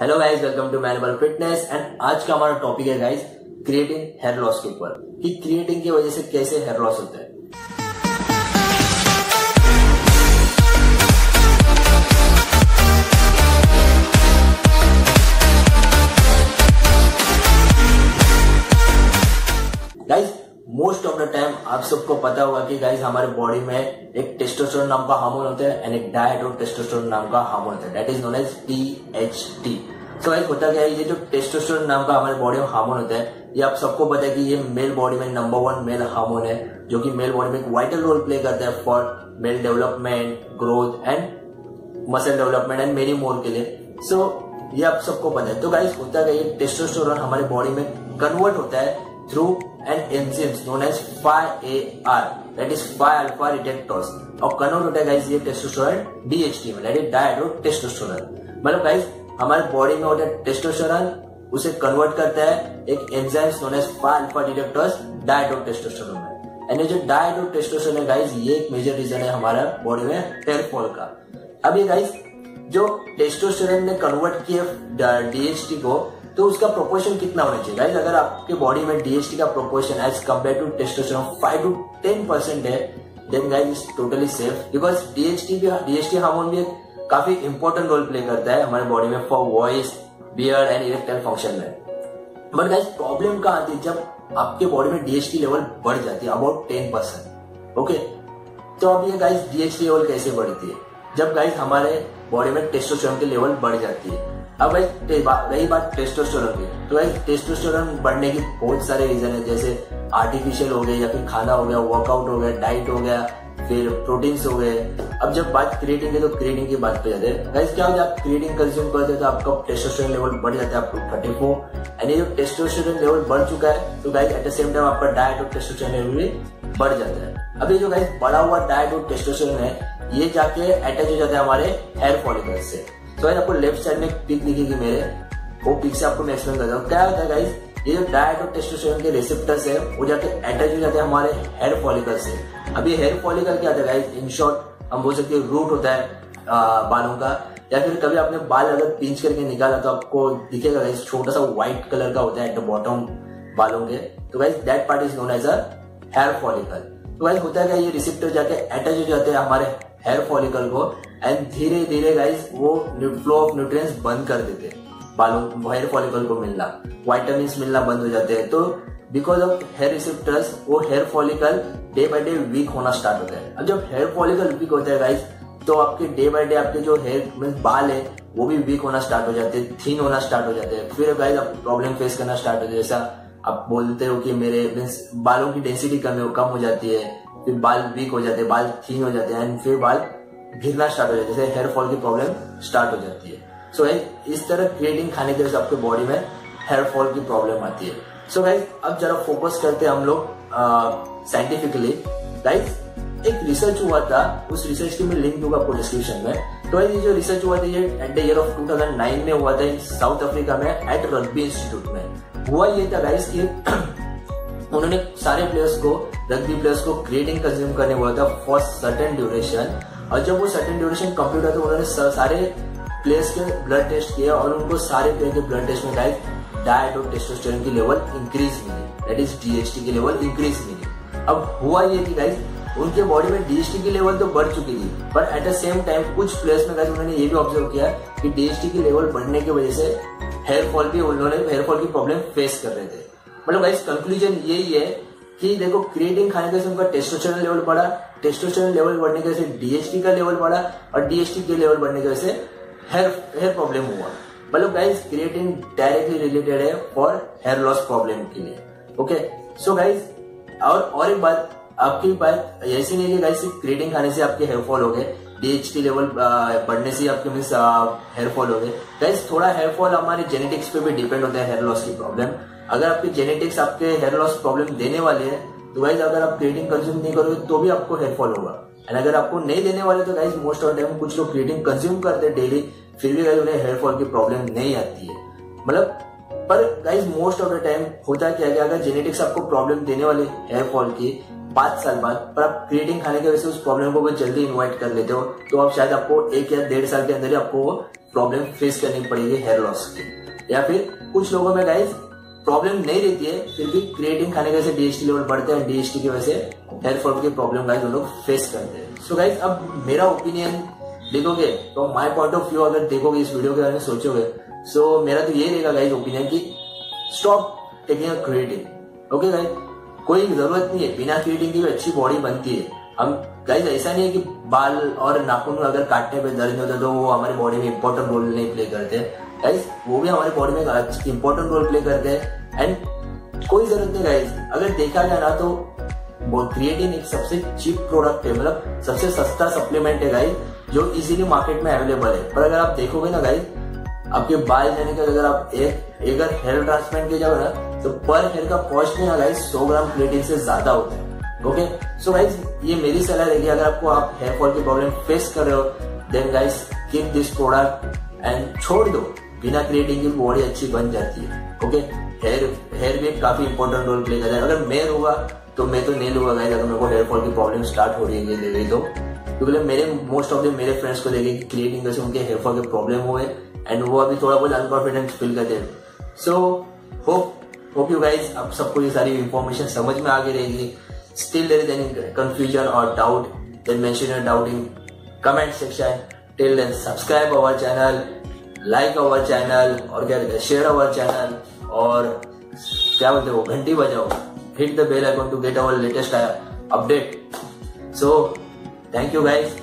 Hello guys welcome to manual fitness and आज का हमारा टॉपिक है गाइस क्रिएटिंग हेयर लॉस के ऊपर। कि क्रिएटिंग की वजह से कैसे हेयर लॉस होता है। सबको पता होगा कि गाइस हमारे बॉडी में एक टेस्टोस्टेरोन नाम का हार्मोन होता है एंड एक डायड्रो टेस्टोस्टेरोन नाम का हार्मोन होता है। That is known as D H T तो गाइस होता क्या है? ये जो टेस्टोस्टेरोन नाम का हमारे बॉडी में हार्मोन होता है ये आप सबको पता है कि ये मेल बॉडी में नंबर वन मेल हार्मोन है जो कि मेल बॉडी में एक वाइटल रोल प्ले करता है for male development growth and muscle development and many more के लिए। सो so, ये आप सबको पता है। तो गाइस होता है? ये टेस्टोस्टेरोन हमारे बॉडी में कन्वर्ट होता है through an enzymes known as far that is five alpha reductase और कन्वर्ट होता है गाइस ये टेस्टोस्टेरोन डीएचटी में. दैट इज़ डायड्रो टेस्टोस्टेरोन मतलब गाइस हमारे बॉडी में होता है टेस्टोस्टेरोन उसे कन्वर्ट करता है एक enzymes known as five alpha reductase dihydro testosterone में. एंड ये जो डायड्रो टेस्टोस्टेरोन है गाइस ये एक मेजर रीजन है हमारा बॉडी में हेयर फॉल का. अब ये गाइस जो टेस्टोस्टेरोन ने कन्वर्ट किया डीएचटी को तो उसका प्रोपोर्शन कितना होना चाहिए? गाइज़ अगर आपके बॉडी में डीएसटी का proportion as compare to testosterone five to ten percent है then guys is totally safe because DHT भी डीएचटी हार्मोन भी काफ़ी इंपॉर्टेंट रोल प्ले करता है हमारे बॉडी में for voice beard and erectile function में। बट गाइज़ प्रॉब्लम कहाँ आती है? जब आपके बॉडी में डीएचटी लेवल बढ़ जाती है अबाउट टेन परसेंट ओके तो अब ये गाइज़ डीएचटी लेवल कैसे बढ़ती है? जब गाइस हमारे बॉडी में टेस्टोस्टेरोन के लेवल बढ़ जाती है अब भाई रही बात टेस्टोस्टेरोन की तो भाई टेस्टोस्टेरोन बढ़ने की बहुत सारे रीजन है, जैसे आर्टिफिशियल हो गए या फिर खाना हो गया वर्कआउट हो गया डाइट हो गया, फिर प्रोटीन्स हो गए। अब जब बात क्रिएटिंग की तो क्रिएटिंग की बात पे जाते हैं। क्या हो जाए आप क्रिएटिंग कंज्यूम करते हैं तो आपका टेस्टोस्टेरोन लेवल बढ़ जाता है, आपको थर्टी फोर एंड ये जो टेस्टोस्टेरोन लेवल बढ़ चुका है तो guys at the same time आपका डाइट और टेस्टोस्टेरोन लेवल भी बढ़ जाता है। अब ये जो गाइस बढ़ा हुआ डाइट और टेस्टोस्टेरोन है, ये जाके अटैच हो जाता है हमारे हेयर फॉलिकल से। तो आपको लेफ़्ट साइड में पिक दिखेगी मेरे। वो पिक से आपको मैं एक्सप्लेन करता हूँ। क्या होता है गाइस ये जो डायट और टेस्टोस्टेरोन के रिसेप्टर्स है वो जाके अटैच हो जाते हैं हमारे हेयर फॉलिकल से। ये हेयर फॉलिकल क्या होता है गाइस इन शॉर्ट हम बोल सकते हैं रूट होता है आ, बालों का। या फिर कभी आपने बाल अगर पिंच करके निकाला तो आपको दिखेगा गाइस छोटा सा व्हाइट कलर का होता है एट द बॉटम बालों के। तो guys that part is known as a hair follicle तो गाइस होता है क्या? ये रिसेप्टर जाके अटैच हो जाते हैं हमारे हेयर फॉलिकल को। एंड धीरे धीरे गाइस वो फ्लो ऑफ़ न्यूट्रिएंट्स बंद कर देते हैं। बालों हेयर फॉलिकल को मिलना वाइटामिन मिलना बंद हो जाते हैं। तो बिकॉज़ ऑफ़ हेयर रिसेप्टर्स वो hair follicle day by day weak होना स्टार्ट होता है। अब जब हेयर फॉलिकल वीक होता है गाइस तो आपके डे बाय डे आपके जो हेयर मीन बाल है, वो भी वीक होना स्टार्ट हो जाते हैं थीन होना स्टार्ट हो जाते हैं। फिर गाइस आप प्रॉब्लम फेस करना स्टार्ट हो। जैसा आप बोलते हो कि मेरे मीन्स बालों की डेंसिटी कम कम हो जाती है, फिर बाल वीक हो जाते हैं, बाल थीन हो जाते हैं एंड फिर बाल गिरना स्टार्ट हो जाता है जैसे हेयर फॉल की प्रॉब्लम स्टार्ट हो जाती है। सो so, इस तरह क्रिएटिंग खाने की वजह से आपके बॉडी में हेयर फॉल की प्रॉब्लम आती है। सो so, गाइज़ अब जरा फोकस करते हैं हम लोग साइंटिफिकली गाइज़ एक रिसर्च हुआ था उस रिसर्च की मैं लिंक दूँगा आपको डिस्क्रिप्शन में। तो ये जो रिसर्च हुआ था ये एट द ईयर ऑफ़ 2009 में हुआ था साउथ अफ्रीका में एट रग्बी इंस्टीट्यूट में। हुआ ये था गाइस कि उन्होंने सारे प्लेयर्स को रग्बी प्लेयर्स को क्रिएटिंग कंज्यूम करने बोला था फॉर सर्टेन ड्यूरेशन और जब वो सर्टेन ड्यूरेशन कंप्लीट हुआ तो उन्होंने सारे प्लेयर्स के ब्लड टेस्ट किया और उनको सारे प्लेयर के ब्लड टेस्ट में गाइस डायट और टेस्टोस्टेरोन की लेवल इंक्रीज मिली। दैट इज़ डीएचटी की लेवल इंक्रीज मिली। अब हुआ ये कि गाइस उनके बॉडी में डीएचटी की लेवल तो बढ़ चुकी थी पर एट द सेम टाइम कुछ प्लेयर्स में गाइस उन्होंने ये भी ऑब्ज़र्व किया कि डीएचटी की लेवल बढ़ने की वजह से हेयर फॉल भी, उन्होंने हेयर फॉल की प्रॉब्लम फेस कर रहे थे। मतलब गाइस कंक्लूजन यही है कि देखो क्रिएटिन खाने के उनका टेस्टोस्टेरोन लेवल बढ़ा टेस्टोस्टेरोन लेवल बढ़ने की वजह से डीएचटी का लेवल बढ़ा और डीएचटी के लेवल बढ़ने की वजह से हेयर हेयर प्रॉब्लम हुआ। मतलब गाइस क्रिएटिन डायरेक्टली रिलेटेड है फॉर हेयर लॉस प्रॉब्लम के लिए। ओके सो गाइस और और एक बात, आपकी बात ऐसी नहीं है सिर्फ़ क्रिएटिन खाने से आपके हेयर फॉल हो गए डीएचटी लेवल बढ़ने से आपके मीन हेयर फॉल हो गए। गाइस थोड़ा हेयर फॉल हमारे जेनेटिक्स पे भी डिपेंड होता है हेयर लॉस की प्रॉब्लम अगर आपके जेनेटिक्स आपके हेयर लॉस प्रॉब्लम देने वाले हैं तो गाइज़ अगर आप क्रिएटिन कंज्यूम नहीं करोगे तो भी आपको हेयर फॉल होगा। एंड अगर आपको नहीं देने वाले तो गाइज़ मोस्ट ऑफ़ टाइम कुछ लोग क्रिएटिन कंज्यूम करते हैं डेली फिर भी गाइज़ उन्हें हेयर फॉल की प्रॉब्लम नहीं आती है। मतलब पर guys most of the time होता क्या है अगर जेनेटिक्स आपको प्रॉब्लम देने वाले हेयर फॉल की पाँच साल बाद, पर आप क्रिएटिंग खाने की वजह से उस प्रॉब्लम को जल्दी इन्वाइट कर लेते हो तो आप शायद आपको एक या डेढ़ साल के अंदर ही आपको प्रॉब्लम फेस करनी पड़ेगी हेयर लॉस की। या फिर कुछ लोगों में गाइज़ प्रॉब्लम नहीं रहती है, फिर भी क्रिएटिन खाने की वजह से डीएसटी लेवल बढ़ते हैं डीएसटी की वजह से हेयर फॉल की प्रॉब्लम गाइज़ लोग फेस करते हैं। सो गाइज़ अब मेरा ओपिनियन देखोगे तो माय पॉइंट ऑफ़ व्यू अगर देखोगे इस वीडियो के बारे में सोचोगे सो मेरा तो ये रहेगा गाइज़ ओपिनियन की stop taking creatine okay guys कोई ज़रूरत नहीं है, बिना क्रिएटिन की अच्छी बॉडी बनती है। हम गाइज़ ऐसा नहीं है कि बाल और नाखून अगर काटने पे दर्द होता है तो वो हमारी बॉडी में इंपॉर्टेंट रोल नहीं प्ले करते। गाइज़ वो भी हमारी बॉडी में इंपॉर्टेंट रोल प्ले करते हैं। एंड कोई ज़रूरत नहीं गाइज़ अगर देखा जाए ना तो क्रिएटिन एक सबसे चीप प्रोडक्ट है। मतलब सबसे सस्ता सप्लीमेंट है गाइज़ जो इजीली मार्केट में अवेलेबल है। पर अगर आप देखोगे ना गाइज़ आपके बाल जाने के अगर आप एक अगर हेयर ट्रांसप्लांट के जाओ ना तो पर हेयर का कॉस्ट में ना गाइज़ सौ ग्राम क्रिएटिन से ज़्यादा होता है। ओके सो गाइज़ ये मेरी सलाह रहेगी। अगर आपको आप हेयर फॉल की प्रॉब्लम फेस कर रहे हो then guys keep this product and छोड़ दो। बिना क्रिएटिंग की बॉडी अच्छी बन जाती है। ओके हेयर हेयर भी काफ़ी इंपॉर्टेंट रोल प्ले करता है। अगर मैं होगा तो मैं तो नहीं लूँगा गाइज़ अगर मेरे को हेयर फॉल की प्रॉब्लम स्टार्ट हो रही है तो। क्योंकि मेरे मोस्ट ऑफ़ द मेरे फ्रेंड्स को देखे कि क्रिएटिंग से उनके हेयर फॉल के प्रॉब्लम हुए एंड वो अभी थोड़ा बहुत अनकॉन्फिडेंस फील करते हैं। So hope hope you guys अब सबको ये सारी इंफॉर्मेशन समझ में आगे रहेगी। Still there is any confusion or doubt, then mention your doubt in comment section. Till then, subscribe our channel, like our channel और क्या कहते शेयर अवर चैनल और क्या बोलते हो घंटी बजाओ। Hit the bell icon to get our latest update so thank you guys